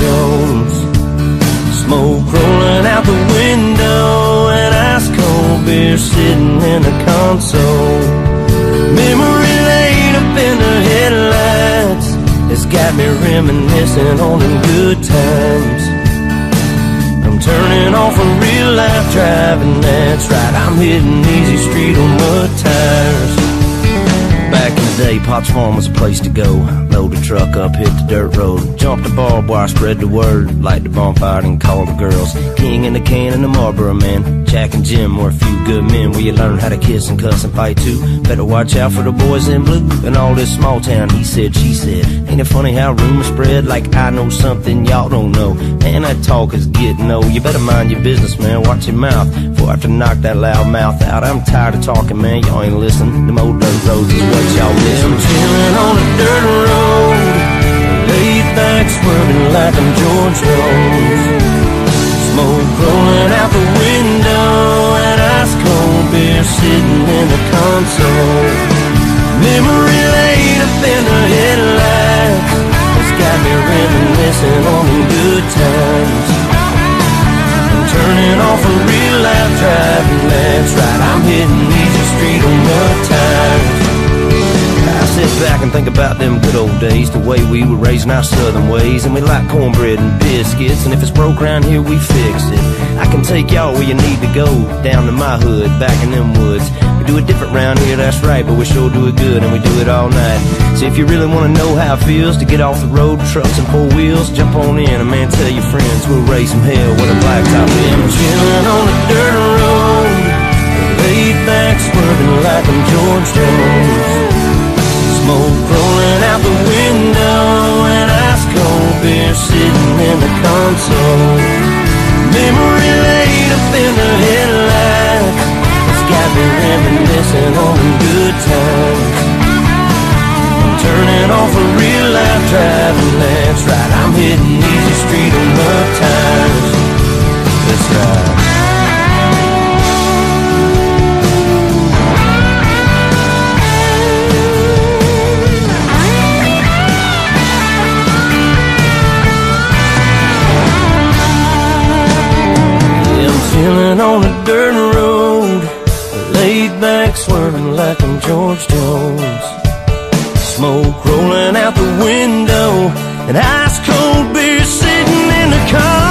Jones. Smoke rolling out the window and ice cold beer sitting in the console. Memory laid up in the headlights has got me reminiscing on them good times. I'm turning off a real life driving, that's right. I'm hitting easy street on mud tires. Day, Potts Farm was a place to go. Load the truck up, hit the dirt road. Jump the barbed wire, spread the word. Light the bonfire and call the girls. King in the can and the Marlboro man. Jack and Jim were a few good men where you learn how to kiss and cuss and fight too. Better watch out for the boys in blue. And all this small town, he said, she said. Ain't it funny how rumors spread like I know something y'all don't know? Man, that talk is getting old. You better mind your business, man. Watch your mouth. Before I have to knock that loud mouth out. I'm tired of talking, man. Y'all ain't listening. Them old dirt roads is what y'all miss. I'm chilling on a dirt road. Laid back, swerving like I'm George Jones. Smoke rolling out the window and ice cold beer sitting in the console. Memory laid up in the headlights It's got me reminiscing on the good times. And think about them good old days, the way we were raising our southern ways, and we like cornbread and biscuits, and if it's broke around here, we fix it. I can take y'all where you need to go, down to my hood, back in them woods. We do it different round here, that's right, but we sure do it good, and we do it all night. So if you really want to know how it feels to get off the road, trucks and four wheels, jump on in, and man, tell your friends we'll raise some hell with a blacktop in. I'm chilling on a dirt road, laid back, swerving like I'm George Jones. Smoke rolling out the window and ice cold beer sitting in the console. Memory laid up in the headlights. It's got me reminiscing on the good times. I'm turning off a real life driving, that's right. I'm hitting easy street on mud tires. That's right. Swerving like I'm George Jones. Smoke rolling out the window, and ice cold beer sitting in the console.